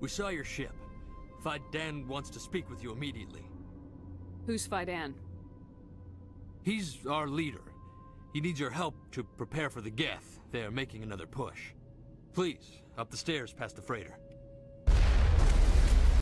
We saw your ship. Fai Dan wants to speak with you immediately. Who's Fai Dan? He's our leader. He needs your help to prepare for the Geth. They are making another push. Please, up the stairs past the freighter.